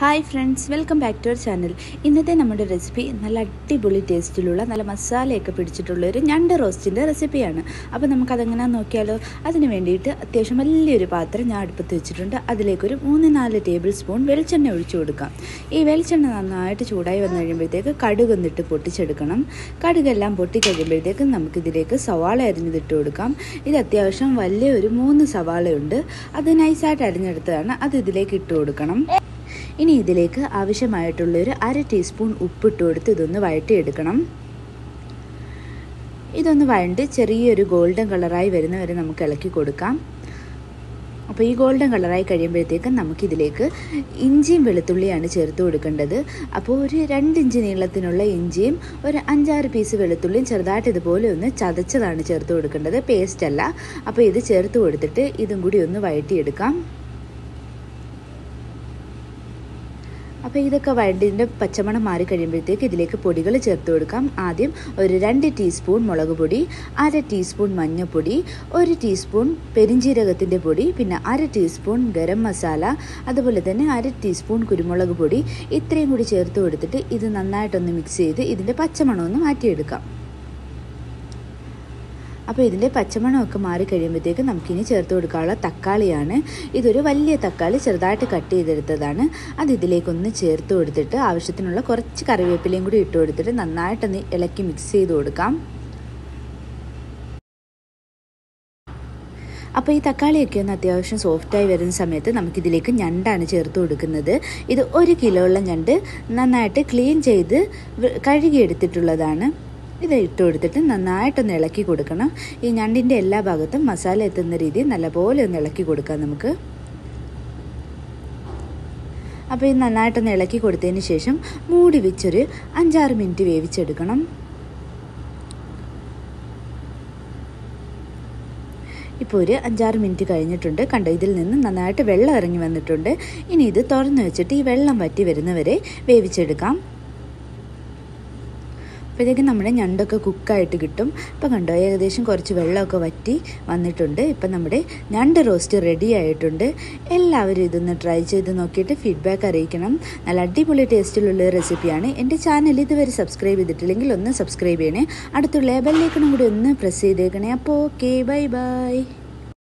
Hi friends welcome back to our channel ഇന്നത്തെ നമ്മുടെ recipe നല്ല അടിപൊളി ടേസ്റ്റിലുള്ള നല്ല മസാലയൊക്കെ പിടിച്ചിട്ടുള്ള ഒരു ഞണ്ട് റോസ്റ്റിന്റെ റെസിപ്പിയാണ് അപ്പോൾ നമുക്കതെങ്ങനെ നോക്കിയാലോ? അതിന് വേണ്ടിയിട്ട് അത്യാവശ്യം വലിയൊരു പാത്രം ഞാൻ അടുപ്പത്ത് വെച്ചിട്ടുണ്ട്. അതിലേക്കൊരു മൂന്ന് നാല് ടേബിൾ സ്പൂൺ വെളിച്ചെണ്ണ ഒഴിച്ചു കൊടുക്കാം. ഈ വെളിച്ചെണ്ണ നന്നായിട്ട് ചൂടായി വന്നു കഴിയുമ്പോഴത്തേക്ക് കടുക് എന്നിട്ട് പൊട്ടിച്ചെടുക്കണം. കടുകെല്ലാം പൊട്ടിക്കഴിയുമ്പോഴത്തേക്ക് നമുക്കിതിലേക്ക് സവാള അരിഞ്ഞതിട്ട് കൊടുക്കാം. ഇത് അത്യാവശ്യം വലിയ ഒരു മൂന്ന് സവാളയുണ്ട്. അത് നൈസായിട്ട് അരിഞ്ഞെടുത്തതാണ്. അത് ഇതിലേക്ക് ഇട്ട് കൊടുക്കണം. ഇനി ഇതിലേക്ക് ആവശ്യമായിട്ടുള്ളൊരു അര ടീസ്പൂൺ ഉപ്പിട്ട് കൊടുത്ത് ഇതൊന്ന് വഴറ്റിയെടുക്കണം. ഇതൊന്ന് വഴണ്ട് ചെറിയൊരു ഗോൾഡൻ കളറായി വരുന്നവരെ നമുക്ക് ഇളക്കി കൊടുക്കാം. അപ്പോൾ ഈ ഗോൾഡൻ കളറായി കഴിയുമ്പോഴത്തേക്കും നമുക്കിതിലേക്ക് ഇഞ്ചിയും വെളുത്തുള്ളിയാണ് ചേർത്ത് കൊടുക്കേണ്ടത്. അപ്പോൾ ഒരു രണ്ട് ഇഞ്ച് നീളത്തിനുള്ള ഇഞ്ചിയും ഒരു അഞ്ചാറ് പീസ് വെളുത്തുള്ളിയും ചെറുതായിട്ട് ഇതുപോലെ ഒന്ന് ചതച്ചതാണ് ചേർത്ത് കൊടുക്കേണ്ടത്. പേസ്റ്റല്ല അപ്പോൾ ഇത് ചേർത്ത് കൊടുത്തിട്ട് ഇതും കൂടി ഒന്ന് വഴറ്റിയെടുക്കാം. അപ്പോൾ ഇതൊക്കെ വണ്ടിന്റെ പച്ചമണം മാറി കഴിയുമ്പോഴത്തേക്ക് ഇതിലേക്ക് പൊടികൾ ചേർത്ത് കൊടുക്കാം. ആദ്യം ഒരു രണ്ട് ടീസ്പൂൺ മുളക് പൊടി അര ടീസ്പൂൺ മഞ്ഞൾപ്പൊടി ഒരു ടീസ്പൂൺ പെരിഞ്ജീരകത്തിന്റെ പൊടി പിന്നെ അര ടീസ്പൂൺ ഗരം മസാല അതുപോലെ തന്നെ അര ടീസ്പൂൺ കുരുമുളക് പൊടി ഇത്രയും കൂടി ചേർത്ത് കൊടുത്തിട്ട് ഇത് നന്നായിട്ടൊന്ന് മിക്സ് ചെയ്ത് ഇതിന്റെ പച്ചമണമൊന്ന് മാറ്റിയെടുക്കാം. അപ്പോൾ ഇതിന്റെ പച്ചമണമൊക്കെ മാറി കഴിയുമ്പോഴത്തേക്ക് നമുക്കിനി ചേർത്ത് കൊടുക്കാനുള്ള തക്കാളിയാണ്. ഇതൊരു വലിയ തക്കാളി ചെറുതായിട്ട് കട്ട് ചെയ്തെടുത്തതാണ്. അത് ഇതിലേക്കൊന്ന് ചേർത്ത് കൊടുത്തിട്ട് ആവശ്യത്തിനുള്ള കുറച്ച് കറിവേപ്പിലയും കൂടി ഇട്ട് കൊടുത്തിട്ട് നന്നായിട്ടൊന്ന് ഇളക്കി മിക്സ് ചെയ്ത് കൊടുക്കാം. അപ്പോൾ ഈ തക്കാളിയൊക്കെ ഒന്ന് അത്യാവശ്യം സോഫ്റ്റായി വരുന്ന സമയത്ത് നമുക്കിതിലേക്ക് ഞണ്ടാണ് ചേർത്ത് കൊടുക്കുന്നത്. ഇത് ഒരു കിലോ ഉള്ള ഞണ്ട് നന്നായിട്ട് ക്ലീൻ ചെയ്ത് കഴുകിയെടുത്തിട്ടുള്ളതാണ്. ഇത് ഇട്ട് കൊടുത്തിട്ട് നന്നായിട്ടൊന്ന് ഇളക്കി കൊടുക്കണം. ഈ ഞണ്ടിന്റെ എല്ലാ ഭാഗത്തും മസാല എത്തുന്ന രീതിയിൽ നല്ലപോലെ ഒന്ന് ഇളക്കി കൊടുക്കാം നമുക്ക്. അപ്പോൾ ഇത് നന്നായിട്ടൊന്ന് ഇളക്കി കൊടുത്തതിന് ശേഷം മൂടി വെച്ചൊരു അഞ്ചാറ് മിനിറ്റ് വേവിച്ചെടുക്കണം. ഇപ്പോൾ ഒരു അഞ്ചാറ് മിനിറ്റ് കഴിഞ്ഞിട്ടുണ്ട്. കണ്ടോ ഇതിൽ നിന്ന് നന്നായിട്ട് വെള്ളം ഇറങ്ങി വന്നിട്ടുണ്ട്. ഇനി ഇത് തുറന്നു വെച്ചിട്ട് ഈ വെള്ളം വറ്റി വരുന്നവരെ വേവിച്ചെടുക്കാം. അപ്പോഴത്തേക്കും നമ്മുടെ ഞണ്ടൊക്കെ കുക്കായിട്ട് കിട്ടും. ഇപ്പോൾ കണ്ടോ ഏകദേശം കുറച്ച് വെള്ളമൊക്കെ വറ്റി വന്നിട്ടുണ്ട്. ഇപ്പം നമ്മുടെ ഞണ്ട് റോസ്റ്റ് റെഡി ആയിട്ടുണ്ട്. എല്ലാവരും ഇതൊന്ന് ട്രൈ ചെയ്ത് നോക്കിയിട്ട് ഫീഡ്ബാക്ക് അറിയിക്കണം. നല്ല അടിപൊളി ടേസ്റ്റിലുള്ള റെസിപ്പിയാണ് എന്റെ ചാനൽ ഇതുവരെ സബ്സ്ക്രൈബ് ചെയ്തിട്ടില്ലെങ്കിൽ ഒന്ന് സബ്സ്ക്രൈബ് ചെയ്യണേ. അടുത്തുള്ള ബെല്ലൈക്കണും കൂടി ഒന്ന് പ്രസ് ചെയ്തേക്കണേ. അപ്പോൾ ഓക്കെ ബൈ ബൈ